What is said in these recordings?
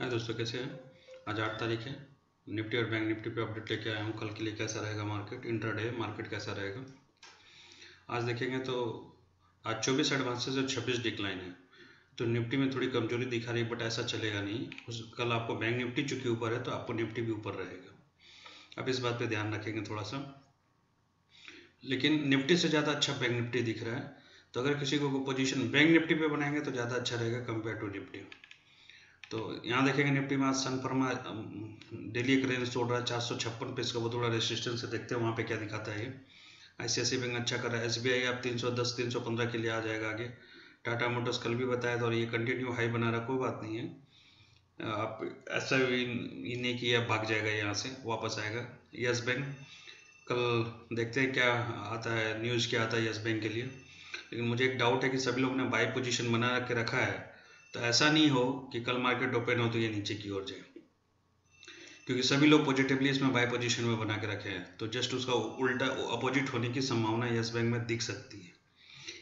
हाय दोस्तों, कैसे हैं? आज आठ तारीख है। निफ्टी और बैंक निफ्टी पे अपडेट लेके आया हूँ। कल के लिए कैसा रहेगा मार्केट? इंट्राडे मार्केट कैसा रहेगा? आज देखेंगे तो आज चौबीस एडवांसेज और छब्बीस डिक्लाइन है। तो निफ्टी में थोड़ी कमज़ोरी दिखा रही है, बट ऐसा चलेगा नहीं। उस, कल आपको बैंक निफ्टी चूँकि ऊपर है तो आपको निफ्टी भी ऊपर रहेगा। अब इस बात पर ध्यान रखेंगे थोड़ा सा लेकिन निफ्टी से ज़्यादा अच्छा बैंक निफ्टी दिख रहा है। तो अगर किसी को पोजीशन बैंक निफ्टी पे बनाएँगे तो ज़्यादा अच्छा रहेगा कंपेयर टू निफ्टी। तो यहाँ देखेंगे निफ्टी में आज सन फर्मा डेली एक रेंज तोड़ रहा है, चार सौ छप्पन पे इसका वो थोड़ा रेसिस्टेंस है, देखते हैं वहाँ पे क्या दिखाता है ये। सी बैंक अच्छा कर रहा है। एस बी आई आप तीन सौ दस, तीन सौ पंद्रह के लिए आ जाएगा आगे। टाटा मोटर्स कल भी बताया था और ये कंटिन्यू हाई बना रहा, कोई बात नहीं है। आप ऐसा भी नहीं कि यह भाग जाएगा यहाँ से, वापस आएगा। यस बैंक कल देखते हैं क्या आता है न्यूज़ क्या आता है यस बैंक के लिए। लेकिन मुझे एक डाउट है कि सभी लोग ने बाई पोजीशन बना के रखा है। तो ऐसा नहीं हो कि कल मार्केट ओपन हो तो ये नीचे की ओर जाए। क्योंकि सभी लोग पॉजिटिवली इसमें बाय पोजीशन में बना के रखे हैं। तो जस्ट उसका उल्टा अपोजिट होने की संभावना यस बैंक में दिख सकती है।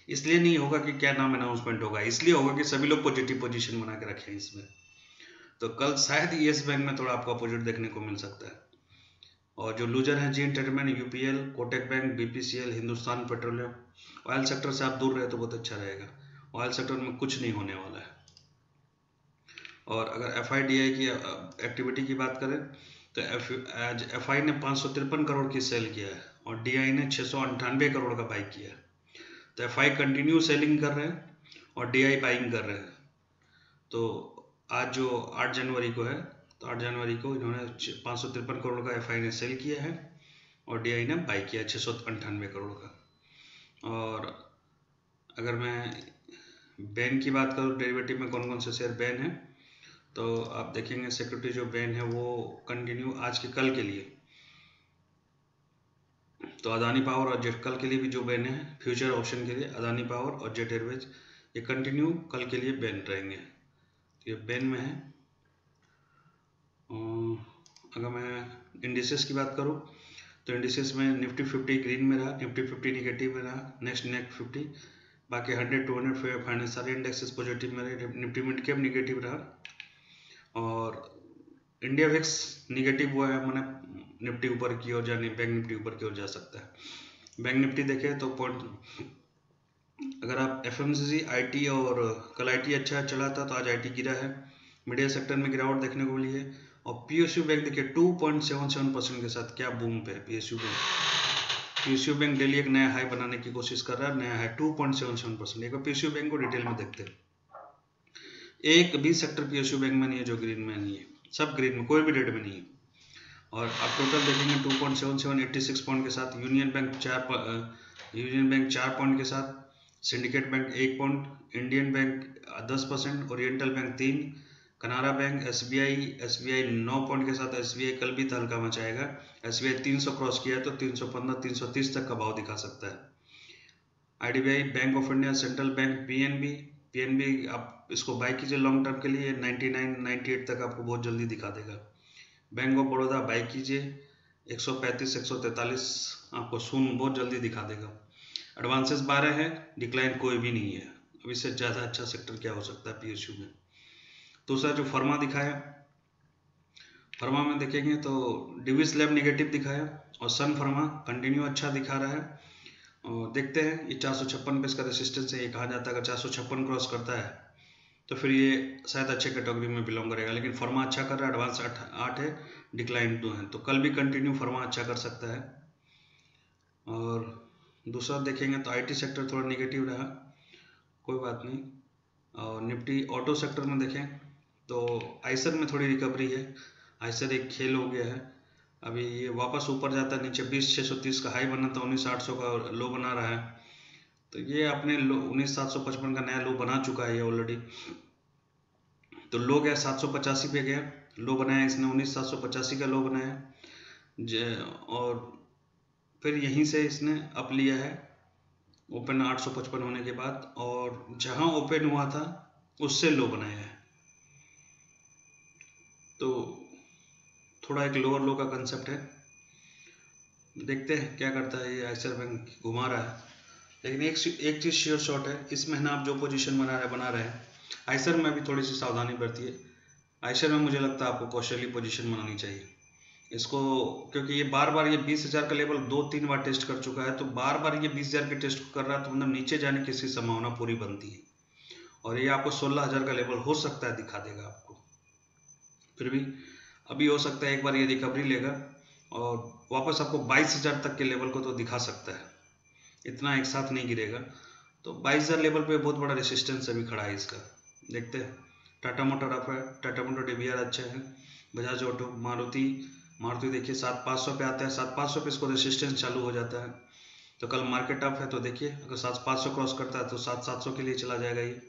इसलिए नहीं होगा कि क्या नाम अनाउंसमेंट होगा। इसलिए होगा कि सभी लोग पॉजिटिव पोजीशन बना के रखे हैं इसमें। तो कल शायद येस बैंक में थोड़ा आपको अपोजिट देखने को मिल सकता है। और जो लूजर हैं Zee Entertainment UPL Kotak Bank BPCL Hindustan Petroleum oil sector से आप दूर रहे तो बहुत अच्छा रहेगा। ऑयल सेक्टर में कुछ नहीं होने वाला है। और अगर एफआईडीआई की एक्टिविटी की बात करें तो एफ़ एफआई ने पाँच सौ तिरपन करोड़ की सेल किया है और डीआई ने छः करोड़ का बाइक किया है। तो एफआई कंटिन्यू सेलिंग कर रहे हैं और डीआई बाइंग कर रहे हैं। तो आज जो आठ जनवरी को है तो आठ जनवरी को इन्होंने पाँच सौ तिरपन करोड़ का एफआई ने सेल किया है और डीआई ने बाई किया छः सौ करोड़ का। और अगर मैं बैन की बात करूँ डेरिवेटिव में कौन कौन से शेयर बैन है? तो आप देखेंगे सिक्योरिटी जो बैन है वो कंटिन्यू आज के कल के लिए। तो अदानी पावर और जेट कल के लिए भी जो बैन है फ्यूचर ऑप्शन के लिए अदानी पावर और जेट एयरवेज ये कंटिन्यू कल के लिए बैन रहेंगे। तो ये बैन में है। अगर मैं इंडिसेस की बात करूँ तो इंडिसेस में निफ्टी फिफ्टी ग्रीन में रहा निफ्टी फिफ्टी निगेटिव में रहा नेक्स्ट नेक फिफ्टी बाकी हंड्रेड टू हंड्रेड हंड्रेड सारे इंडेक्सेस पॉजिटिव में रहे निफ्टी मिड कैप निगेटिव रहा। और इंडिया विक्स निगेटिव हुआ है, मैंने निफ्टी ऊपर की ओर जाने बैंक निफ्टी ऊपर की ओर जा सकता है। बैंक निफ्टी देखें तो पॉइंट अगर आप एफ़ एम और कल आईटी अच्छा चला था तो आज आई टी गिरा है। मीडिया सेक्टर में गिरावट देखने को मिली है। और पी एस यू बैंक देखिए two point seven seven percent के साथ क्या बूम पे है P bank P S U bank daily एक नया हाई बनाने की कोशिश कर रहा है, नया high two point seven seven percent एक पी एस बैंक को डिटेल में देखते हैं। एक भी सेक्टर पीएसयू बैंक में नहीं है, जो ग्रीन में नहीं है। सब ग्रीन में, कोई भी रेड में नहीं है। और आप टोटल देखेंगे टू पॉइंट के साथ यूनियन बैंक चार यूनियन बैंक चार पॉइंट के साथ सिंडिकेट बैंक एक पॉइंट इंडियन बैंक दस परसेंट ओरिएंटल बैंक तीन Canara Bank S B I S B I now point के साथ एस बी आई कल भी तहलका मचाएगा। एस बी आई तीन सौ क्रॉस किया है तो तीन सौ पंद्रह, तीन सौ तीस तक का भाव दिखा सकता है। I D B I Bank of India Central Bank P N B P N B आप इसको बाई कीजिए लॉन्ग टर्म के लिए 99 98 तक आपको बहुत जल्दी दिखा देगा। बैंक ऑफ़ बड़ौदा बाई कीजिए 135 143 आपको सुन बहुत जल्दी दिखा देगा। एडवांसेस बारह है डिक्लाइन कोई भी नहीं है। अब इससे ज़्यादा अच्छा सेक्टर क्या हो सकता है पीएसयू में? दूसरा जो फर्मा दिखाया फर्मा में देखेंगे तो डिविस लैब निगेटिव दिखाया और सन फर्मा कंटिन्यू अच्छा दिखा रहा है। और देखते हैं, ये चार सौ छप्पन पे इसका रेसिस्टेंस है, ये कहा जाता है? अगर चार सौ छप्पन क्रॉस करता है तो फिर ये शायद अच्छे कैटेगरी में बिलोंग करेगा, लेकिन फर्मा अच्छा कर रहा है एडवांस आठ है डिक्लाइन टू है। तो कल भी कंटिन्यू फर्मा अच्छा कर सकता है। और दूसरा देखेंगे तो आईटी सेक्टर थोड़ा निगेटिव रहा, कोई बात नहीं। और निफ्टी ऑटो सेक्टर में देखें तो आइसर में थोड़ी रिकवरी है। आइसर एक खेल हो गया है। अभी ये वापस ऊपर जाता है, नीचे बीस छः सौ तीस का हाई बना था, उन्नीस, आठ सौ का लो बना रहा है। तो ये अपने लो, उन्नीस, सात सौ पचपन का नया लो बना चुका है ये ऑलरेडी तो लो गया सात सौ पचासी पे गया। लो बनाया इसने उन्नीस, सात सौ पचासी का लो बनाया। और फिर यहीं से इसने अप लिया है। ओपन आठ सौ पचपन होने के बाद, और जहाँ ओपन हुआ था, उससे लो बनाया है। तो थोड़ा एक लोअर लो का कंसेप्ट है। देखते हैं क्या करता है ये आइसर बैंक घुमा रहा है। लेकिन एक एक चीज़ श्योर शॉट है, इस महीना आप जो पोजीशन बना रहे बना रहे हैं आइसर में भी थोड़ी सी सावधानी बरती है। आयशर में मुझे लगता है आपको कौशली पोजीशन बनानी चाहिए। इसको, क्योंकि ये बार बार ये बीस हज़ार का लेवल दो तीन बार टेस्ट कर चुका है तो बार बार ये बीस हज़ार के टेस्ट कर रहा है तो मतलब नीचे जाने की इसकी संभावना पूरी बनती है। और ये आपको सोलह हज़ार का लेवल हो सकता है, दिखा देगा आपको। फिर भी, अभी हो सकता है एक बार ये रिकवरी लेगा, और वापस आपको बाईस हज़ार तक के लेवल को तो दिखा सकता है। इतना एक साथ नहीं गिरेगा। तो बाईस हज़ार लेवल पे बहुत बड़ा रेसिस्टेंस अभी खड़ा है इसका। देखते हैं। टाटा मोटर अप है, टाटा मोटर डी अच्छा है। बजाज ऑटो, मारुति मारुति देखिए, सात पाँच सौ पे आता है, सात पाँच सौ पे इसको रेसिस्टेंस चालू हो जाता है। तो कल मार्केट अप है तो देखिए, अगर सात पाँच सौ क्रॉस करता है तो सात सात सौ के लिए चला जाएगा ये।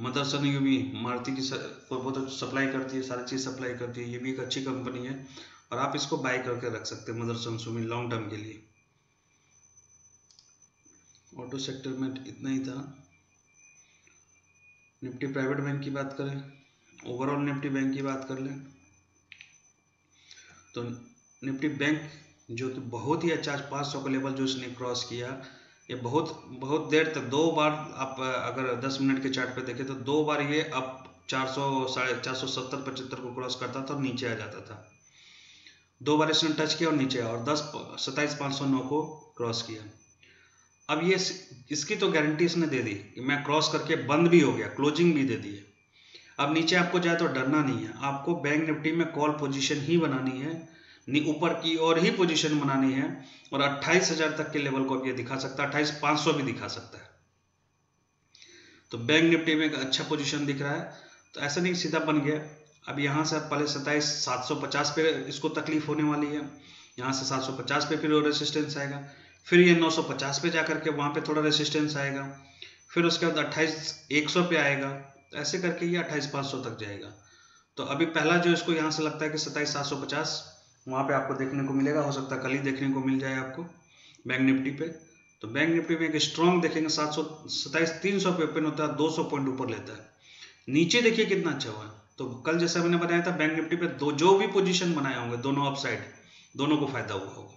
मदरसन ये भी, मारुति की बहुत सप्लाई करती है, सारी चीज़ सप्लाई करती है, ये भी एक अच्छी कंपनी है। और आप इसको बाय करके रख सकते हैं मदरसन सुमी लॉन्ग टर्म के लिए। ऑटो सेक्टर में इतना ही था। निफ्टी प्राइवेट बैंक की बात करें ओवरऑल निफ्टी बैंक की बात कर लें तो निफ्टी बैंक जो कि बहुत ही अच्छा पाँच सौ का लेवल जो इसने क्रॉस किया, ये बहुत बहुत देर तक, दो बार आप अगर दस मिनट के चार्ट पे देखें तो दो बार ये अब चार सौ, साढ़े चार सौ सत्तर, पचहत्तर को क्रॉस करता था और नीचे आ जाता था। दो बार इसने टच किया और नीचे आया और दस, सत्ताईस, पाँच सौ नौ को क्रॉस किया। अब ये इसकी तो गारंटी इसने दे दी कि मैं क्रॉस करके बंद भी हो गया क्लोजिंग भी दे दी है। अब नीचे आपको जाए तो डरना नहीं है। आपको बैंक निफ्टी में कॉल पोजीशन ही बनानी है ऊपर की और ही पोजीशन बनानी है, और अट्ठाईस हज़ार तक के लेवल को अब ये दिखा सकता है, अट्ठाईस पाँच भी दिखा सकता है। तो बैंक निफ्टी में एक अच्छा पोजीशन दिख रहा है। तो ऐसा नहीं सीधा बन गया। अब यहाँ से पहले सत्ताईस, सात सौ पचास पे इसको तकलीफ़ होने वाली है। यहाँ से सात सौ पचास पे फिर रेसिस्टेंस आएगा। फिर ये नौ सौ पचास पे जा करके वहाँ पे थोड़ा रेसिस्टेंस आएगा। फिर उसके बाद अट्ठाईस, एक सौ पे आएगा। ऐसे करके ये अट्ठाईस, पाँच सौ तक जाएगा। तो अभी पहला जो इसको यहाँ से लगता है कि सत्ताईस, सात सौ पचास, वहाँ पे आपको देखने को मिलेगा। हो सकता है कल ही देखने को मिल जाए आपको बैंक निफ्टी पे। तो बैंक निफ्टी में एक स्ट्रॉन्ग देखेंगे, सात सौ, सत्ताईस, तीन सौ पे ओपन होता है, दो सौ पॉइंट ऊपर लेता है। नीचे देखिए कितना अच्छा हुआ तो कल जैसा मैंने बनाया था, बैंक निफ्टी पे दो, जो भी पोजिशन बनाए होंगे, दोनों अपसाइड दोनों को फ़ायदा हुआ होगा।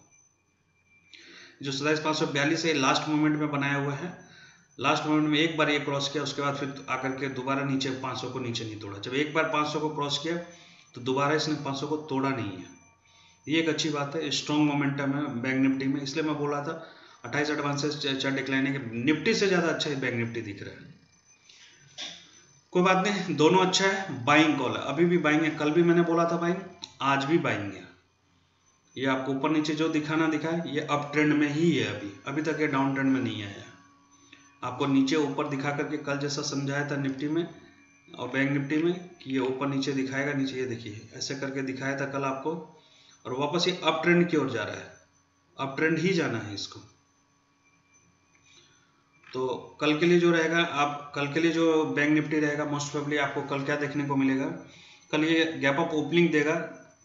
जो सत्ताईस पाँच सौ बयालीस है लास्ट मोमेंट में बनाया हुआ है। लास्ट मोमेंट में एक बार ये क्रॉस किया, उसके बाद फिर आकर के दोबारा नीचे 500 को नीचे नहीं तोड़ा। जब एक बार 500 को क्रॉस किया तो दोबारा इसने 500 को तोड़ा नहीं है। ये एक अच्छी बात है स्ट्रॉन्ग मोमेंटम है बैंक निफ्टी में। इसलिए मैं बोला था, अट्ठाईस एडवांसेस चार डिक्लाइन है निफ्टी से ज़्यादा अच्छा बैंक निफ्टी दिख रहा है। कोई बात नहीं, दोनों अच्छा है बाइंग कॉल अभी भी बाइंग है, कल भी मैंने बोला था बाइंग आज भी बाइंग है। ये आपको ऊपर नीचे जो दिखाना दिखा, ये अप ट्रेंड में ही है अभी। अभी तक ये डाउन ट्रेंड में नहीं आया। आपको नीचे ऊपर दिखा करके कल जैसा समझाया था निफ्टी में और बैंक निफ्टी में कि ये ऊपर नीचे दिखाएगा, नीचे ये देखिए। ऐसे करके दिखाया था कल आपको और वापस ये अप ट्रेंड की ओर जा रहा है। अप ट्रेंड ही जाना है इसको। तो कल के लिए जो रहेगा, आप कल के लिए जो बैंक निफ्टी रहेगा मोस्ट प्रोबेबली आपको कल क्या देखने को मिलेगा? कल ये गैप अप ओपनिंग देगा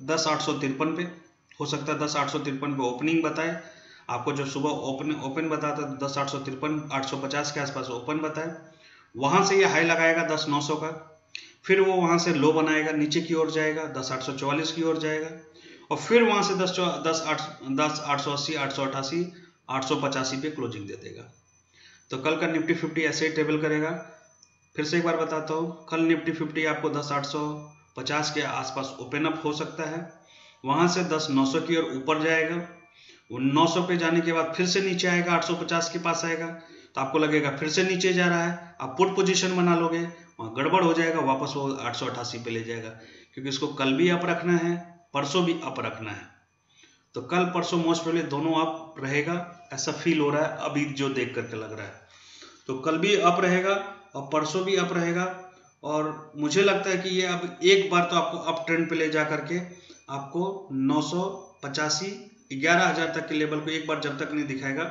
दस आठ सौ तिरपन पे। हो सकता है दस आठ सौ तिरपन पे ओपनिंग बताए। आपको जो सुबह ओपन ओपन बताता है, दस आठ सौ तिरपन, आठ सौ पचास के आसपास ओपन बताए। वहाँ से ये हाई लगाएगा दस नौ सौ का। फिर वो वहाँ से लो बनाएगा, नीचे की ओर जाएगा, दस आठ सौ चौवालीस की ओर जाएगा। और फिर वहाँ से दस दस आठ दस आठ सौ अस्सी, आठ सौ अठासी, आठ सौ पचासी पे क्लोजिंग दे देगा। तो कल का निफ्टी फिफ्टी ऐसे ही टेबल करेगा। फिर से एक बार बताता हूँ, कल निफ्टी फिफ्टी आपको दस आठ सौ पचास के आसपास ओपन अप हो सकता है। वहाँ से दस नौ सौ की ओर ऊपर जाएगा। वो 900 पे जाने के बाद फिर से नीचे आएगा 850 के पास आएगा। तो आपको लगेगा फिर से नीचे जा रहा है। आप पुट पोजीशन बना लोगे, वहाँ गड़बड़ हो जाएगा, वापस वो आठ सौ अठासी पे ले जाएगा। क्योंकि इसको कल भी अप रखना है, परसों भी अप रखना है। तो कल, परसों मोस्ट पहले दोनों अप रहेगा, ऐसा फील हो रहा है, अभी जो देख करके लग रहा है। तो कल भी अप रहेगा और परसों भी अप रहेगा। और मुझे लगता है कि ये अब एक बार तो आपको अप ट्रेंड पे ले जा करके आपको नौ सौ पचासी, ग्यारह हज़ार तक के लेवल को एक बार जब तक नहीं दिखाएगा,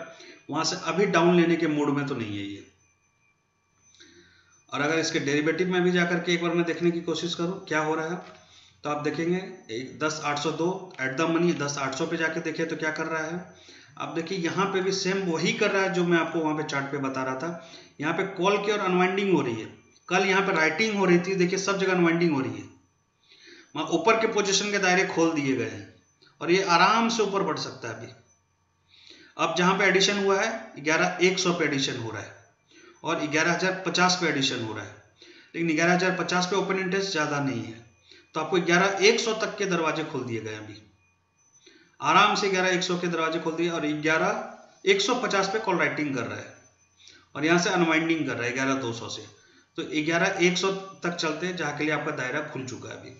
वहाँ से अभी डाउन लेने के मूड में तो नहीं है ये। और अगर इसके डेरिवेटिव में भी जाकर के एक बार मैं देखने की कोशिश करूँ, क्या हो रहा है? तो आप देखेंगे, एक दस आठ सौ दो एट द मनी दस आठ सौ पे जाके देखे तो क्या कर रहा है? आप देखिए, यहाँ पे भी सेम वही कर रहा है जो मैं आपको वहाँ पे चार्ट पे बता रहा था। यहाँ पे कॉल की और अनवाइंडिंग हो रही है। कल यहाँ पे राइटिंग हो रही थी, देखिए, सब जगह अनवाइंडिंग हो रही है। वहाँ ऊपर के पोजिशन के दायरे खोल दिए गए हैं। और ये आराम से ऊपर बढ़ सकता है अभी। अब जहाँ पे एडिशन हुआ है, ग्यारह एक सौ पे एडिशन हो रहा है और ग्यारह हज़ार पचास पे एडिशन हो रहा है। लेकिन ग्यारह हज़ार पचास पे ओपन इंटरेस्ट ज़्यादा नहीं है। तो आपको ग्यारह एक सौ तक के दरवाजे खोल दिए गए अभी। आराम से ग्यारह एक सौ के दरवाजे खोल दिए और ग्यारह एक सौ पचास पे कॉल राइटिंग कर रहा है। और यहाँ से अनवाइंडिंग कर रहा है, ग्यारह दो सौ से। तो ग्यारह एक सौ तक चलते हैं, जहाँ के लिए आपका दायरा खुल चुका है अभी।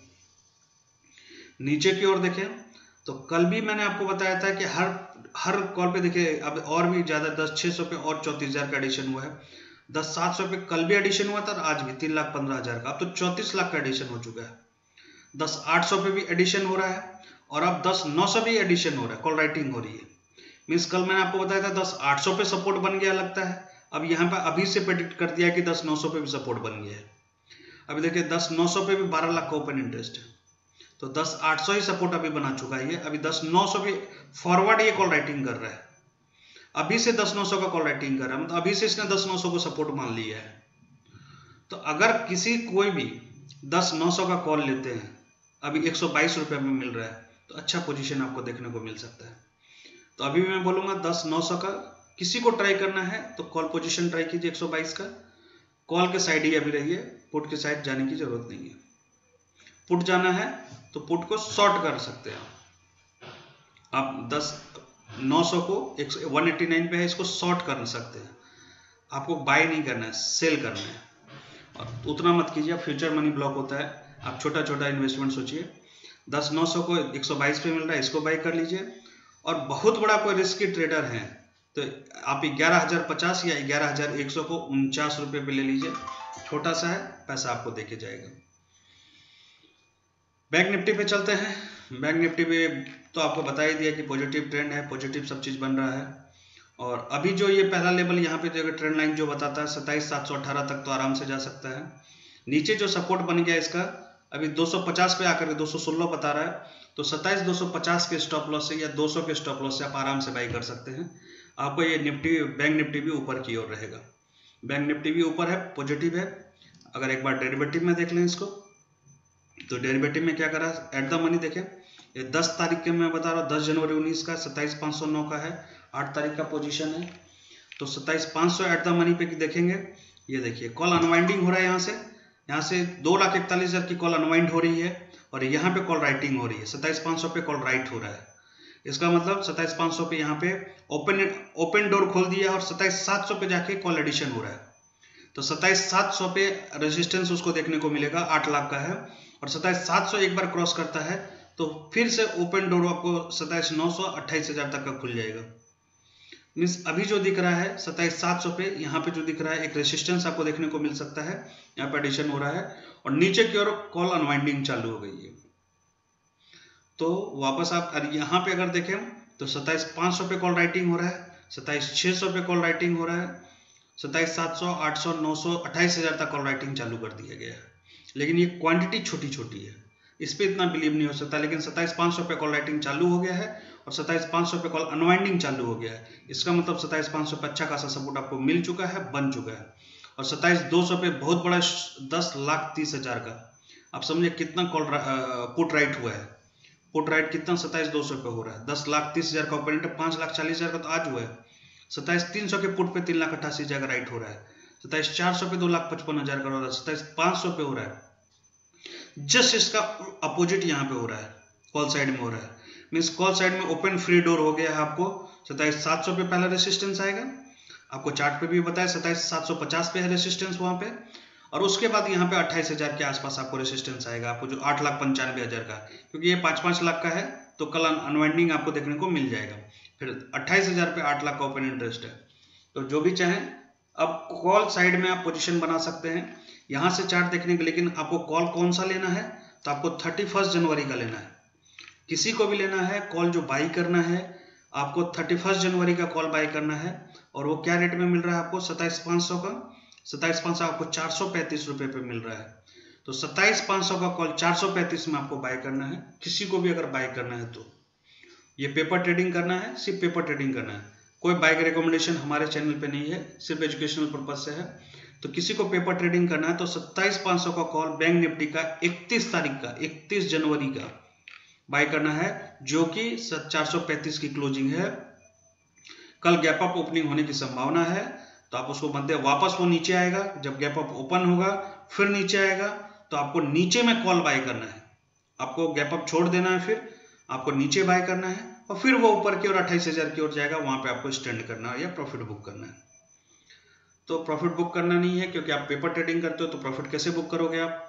नीचे की ओर देखें तो कल भी मैंने आपको बताया था कि हर हर कॉल पे देखिए, अब और भी ज़्यादा दस छः सौ पे और चौंतीस हज़ार का एडिशन हुआ है। दस, सात सौ पे कल भी एडिशन हुआ था और आज भी तीन लाख पंद्रह हज़ार का। अब तो चौंतीस लाख का एडिशन हो चुका है। दस, आठ सौ पे भी एडिशन हो रहा है और अब दस, नौ सौ भी एडिशन हो रहा है। कॉल राइटिंग हो रही है। मीन्स कल मैंने आपको बताया था दस, आठ सौ पे सपोर्ट बन गया लगता है। अब यहाँ पर अभी से प्रेडिक्ट कर दिया कि दस, नौ सौ पे भी सपोर्ट बन गया है। अभी देखिए, दस, नौ सौ पे भी बारह लाख का ओपन इंटरेस्ट है। तो दस आठ सौ ही सपोर्ट अभी बना चुका है ये। अभी दस नौ सौ भी फॉरवर्ड ये कॉल राइटिंग कर रहा है। अभी से दस नौ सौ का कॉल राइटिंग कर रहा है। मतलब अभी से इसने दस नौ सौ को सपोर्ट मान लिया है। तो अगर किसी कोई भी दस नौ सौ का कॉल लेते हैं, अभी एक सौ बाईस रुपये में मिल रहा है तो अच्छा पोजीशन आपको देखने को मिल सकता है। तो अभी मैं बोलूँगा दस नौ सौ का किसी को ट्राई करना है तो कॉल पोजीशन ट्राई कीजिए 122 का। कॉल के साइड ही अभी रहिए पुट के साइड जाने की ज़रूरत नहीं है। पुट जाना है तो पुट को शॉर्ट कर सकते हैं आप। 10 900 को 189 पे है, इसको शॉर्ट कर सकते हैं। आपको बाय नहीं करना है सेल करना है। और उतना मत कीजिए फ्यूचर मनी ब्लॉक होता है। आप छोटा छोटा इन्वेस्टमेंट सोचिए। दस, नौ सौ को एक सौ बाईस पे मिल रहा है, इसको बाई कर लीजिए। और बहुत बड़ा कोई रिस्की ट्रेडर है तो आप ग्यारह हज़ार पचास या ग्यारह हज़ार एक सौ को उनचास रुपये पे ले लीजिए। छोटा सा है, पैसा आपको देके जाएगा। बैंक निफ्टी पे चलते हैं। बैंक निफ्टी पे तो आपको बता ही दिया कि पॉजिटिव ट्रेंड है, पॉजिटिव सब चीज़ बन रहा है। और अभी जो ये पहला लेवल यहाँ पे जो ट्रेंड लाइन जो बताता है, सत्ताईस सात सौ अठारह तक तो आराम से जा सकता है। नीचे जो सपोर्ट बन गया इसका, अभी 250 पे आकर के 216 बता रहा है। तो सत्ताईस 250 के स्टॉप लॉस से या 200 के स्टॉप लॉस से आप आराम से बाई कर सकते हैं। आपको ये निफ्टी, बैंक निफ्टी भी ऊपर की ओर रहेगा। बैंक निफ्टी भी ऊपर है पॉजिटिव है। अगर एक बार डेरिवेटिव में देख लें इसको। तो डेरिवेटिव में क्या करा? एट द मनी देखें। ये 10 तारीख के मैं बता रहा हूँ 10 जनवरी 19 का, सत्ताईस पाँच सौ नौ का है, आठ तारीख का पोजीशन है। तो सत्ताईस पाँच सौ एट द मनी पे देखेंगे? ये देखिए कॉल अनवाइंडिंग हो रहा है यहाँ से। यहाँ से दो लाख इकतालीस हज़ार की कॉल अनवाइंड हो रही है और यहाँ पे कॉल राइटिंग हो रही है। सत्ताईस पाँच सौ पे कॉल राइट हो रहा है। इसका मतलब सत्ताईस पाँच सौ पे यहाँ पे ओपन ओपन डोर खोल दिया और सत्ताईस सात सौ पे जाके कॉल एडिशन हो रहा है। तो सत्ताईस सात सौ पे रेजिस्टेंस उसको देखने को मिलेगा, आठ लाख का है। और सत्ताईस सात सौ एक बार क्रॉस करता है तो फिर से ओपन डोर आपको सताइस नौ सौ अट्ठाईस हज़ार तक का खुल जाएगा। मीन्स अभी जो दिख रहा है सताइस सात सौ पे, यहाँ पे जो दिख रहा है, एक रेसिस्टेंस आपको देखने को मिल सकता है। यहाँ पे एडिशन हो रहा है, और नीचे की ओर कॉल अनवाइंडिंग चालू हो गई है। तो वापस आप यहाँ पे अगर देखें तो सत्ताईस पाँच सौ पे कॉल राइटिंग हो रहा है सताइस छः सौ पे कॉल राइटिंग हो रहा है सताइस सात सौ, आठ सौ, नौ सौ, अट्ठाईस हज़ार तक कॉल राइटिंग चालू कर दिया गया है। लेकिन ये क्वांटिटी छोटी छोटी है। इस पर इतना बिलीव नहीं हो सकता, लेकिन सत्ताईस पाँच सौ पे कॉल राइटिंग चालू हो गया है और सत्ताईस पाँच सौ पे कॉल अनवाइंडिंग चालू हो गया है। इसका मतलब सत्ताईस पाँच सौ पे अच्छा खासा सपोर्ट आपको मिल चुका है, बन चुका है। और सत्ताईस दो सौ पे बहुत बड़ा दस लाख तीस हज़ार का। आप समझे कितना कॉल पुट राइट हुआ है। पुट राइट कितना सत्ताईस दो सौ पे हो रहा है। दस लाख तीस हज़ार का है पाँच लाख चालीस हज़ार का तो आज हुआ है। सत्ताईस तीन सौ के पुट पे तीन लाख अट्ठासी हज़ार का राइट हो रहा है। सत्ताईस चार सौ पे दो लाख पचपन हज़ार का हो रहा है सत्ताईस पाँच सौ पे हो रहा है। जस्ट इसका अपोजिट यहाँ पे हो रहा है कॉल साइड में हो रहा है। मीन्स कॉल साइड में ओपन फ्री डोर हो गया है आपको, सत्ताईस सात सौ पे पहला रेसिस्टेंस आएगा। आपको चार्ट पे भी बताया, सत्ताईस सात सौ पचास पे है रेसिस्टेंस वहाँ पे। और उसके बाद यहाँ पे अट्ठाईस हज़ार के आसपास आपको रेसिस्टेंस आएगा, आपको जो आठ लाख पंचानवे हज़ार का। क्योंकि ये पाँच पाँच लाख का है तो कल अनवाइंडिंग आपको देखने को मिल जाएगा। फिर अट्ठाईस हज़ार पे आठ लाख का ओपन इंटरेस्ट है। तो जो भी चाहें अब कॉल साइड में आप पोजिशन बना सकते हैं। यहाँ से चार्ट देखने के लेकिन आपको कॉल कौन सा लेना है? तो आपको थर्टी फ़र्स्ट जनवरी का लेना है। किसी को भी लेना है कॉल जो बाई करना है, आपको थर्टी फ़र्स्ट जनवरी का कॉल बाई करना है। और वो क्या रेट में मिल रहा है आपको? सत्ताईस पाँच सौ का। सत्ताईस पाँच सौ आपको चार सौ पैंतीस रुपये पे मिल रहा है। तो सत्ताईस पाँच सौ का कॉल चार सौ पैंतीस में आपको बाय करना है। किसी को भी अगर बाय करना है तो। ये पेपर ट्रेडिंग करना है, सिर्फ़ पेपर ट्रेडिंग करना है। कोई बाइक रिकमेंडेशन हमारे चैनल पे नहीं है, सिर्फ़ एजुकेशनल पर्पज से है। तो किसी को पेपर ट्रेडिंग करना है तो सत्ताईस पाँच सौ का कॉल बैंक निफ्टी का इकतीस तारीख का, इकतीस जनवरी का बाय करना है, जो कि चार सौ पैंतीस की क्लोजिंग है। कल गैप अप ओपनिंग होने की संभावना है तो आप उसको बनते वापस वो नीचे आएगा। जब गैप अप ओपन होगा, फिर नीचे आएगा तो आपको नीचे में कॉल बाय करना है। आपको गैप अप छोड़ देना है फिर, आपको नीचे बाय करना है। और फिर वो ऊपर की ओर अट्ठाईस हज़ार की ओर जाएगा, वहाँ पे आपको स्टैंड करना है या प्रॉफिट बुक करना है। तो प्रॉफिट बुक करना नहीं है, क्योंकि आप पेपर ट्रेडिंग करते हो तो प्रॉफिट कैसे बुक करोगे आप?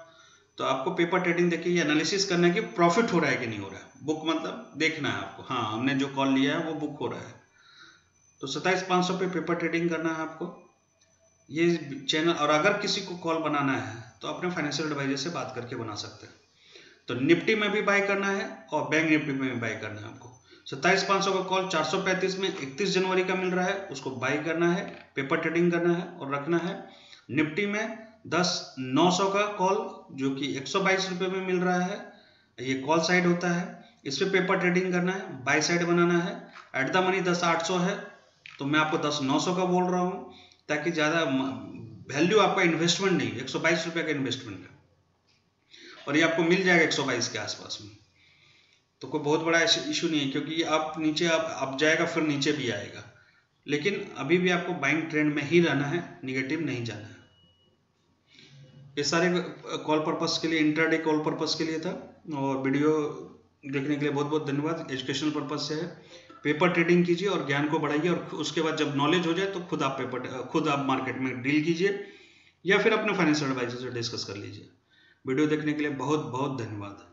तो आपको पेपर ट्रेडिंग देखिए, ये एनालिसिस करना है कि प्रॉफिट हो रहा है कि नहीं हो रहा है। बुक मतलब देखना है आपको। हाँ हमने जो कॉल लिया है, वो बुक हो रहा है। तो सत्ताईस पाँच सौ पे पेपर ट्रेडिंग करना है आपको। ये चैनल और अगर किसी को कॉल बनाना है तो अपने फाइनेंशियल एडवाइजर से बात करके बना सकते हैं। तो निफ्टी में भी बाय करना है और बैंक निफ्टी में भी बाय करना है आपको। सत्ताईस पाँच सौ का कॉल चार सौ पैंतीस में इकतीस जनवरी का मिल रहा है, उसको बाई करना है पेपर ट्रेडिंग करना है और रखना है। निफ्टी में दस नौ सौ का कॉल जो कि एक सौ बाईस रुपये में मिल रहा है, ये कॉल साइड होता है। इस पर पेपर ट्रेडिंग करना है बाई साइड बनाना है। एट द मनी दस आठ सौ है तो मैं आपको दस नौ सौ का बोल रहा हूँ, ताकि ज़्यादा वैल्यू आपका इन्वेस्टमेंट नहीं, एक सौ बाईस रुपये का इन्वेस्टमेंट है। और ये आपको मिल जाएगा एक सौ बाईस के आसपास में। तो कोई बहुत बड़ा इशू नहीं है, क्योंकि आप नीचे, आप अब जाएगा, फिर नीचे भी आएगा। लेकिन अभी भी आपको बाइंग ट्रेंड में ही रहना है निगेटिव नहीं जाना है। ये सारे कॉल पर्पस के लिए इंटरडे कॉल पर्पस के लिए था, और वीडियो देखने के लिए बहुत बहुत धन्यवाद। एजुकेशनल पर्पज से है। पेपर ट्रेडिंग कीजिए और ज्ञान को बढ़ाइए, और उसके बाद जब नॉलेज हो जाए तो खुद आप पेपर खुद आप मार्केट में डील कीजिए, या फिर अपने फाइनेंशियल एडवाइजर से डिस्कस कर लीजिए। वीडियो देखने के लिए बहुत बहुत धन्यवाद।